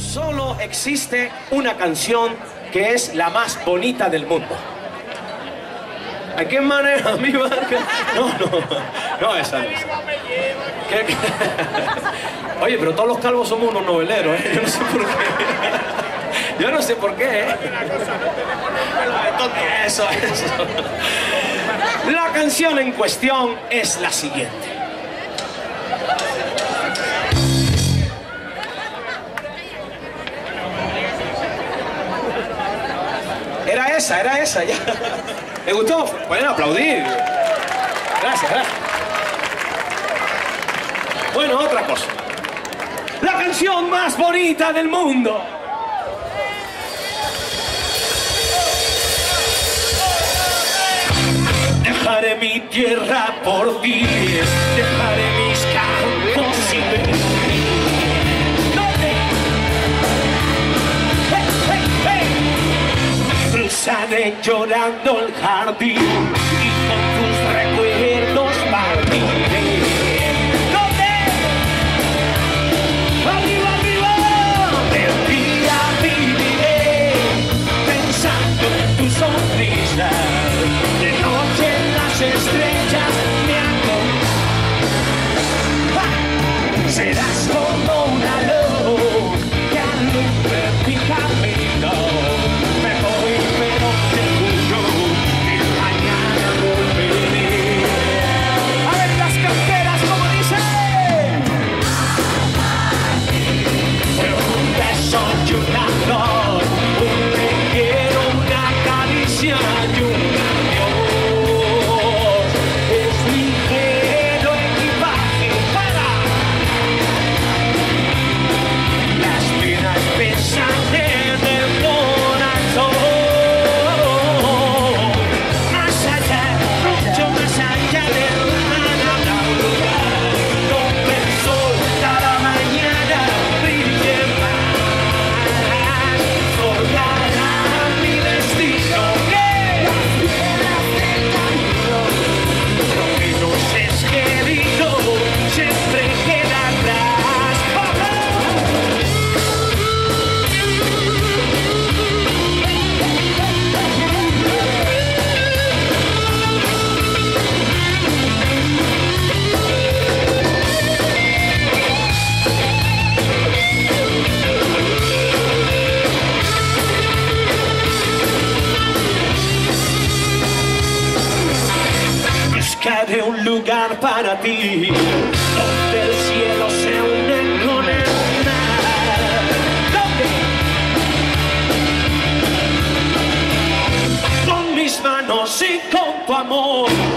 Solo existe una canción que es la más bonita del mundo. ¿A qué maneja mi barca? No, no, no, esa no. Oye, pero todos los calvos somos unos noveleros, ¿eh? Yo no sé por qué. Yo no sé por qué, ¿eh? Eso, eso. La canción en cuestión es la siguiente. Esa, era esa, ya. ¿Le gustó? Pueden aplaudir. Gracias, gracias. Bueno, otra cosa. La canción más bonita del mundo. Dejaré mi tierra por ti, dejaré Cruzaré llorando el jardín y con tus recuerdos partiré. buscaré un lugar para ti, donde el cielo se une con el mar. Con mis manos y con tu amor.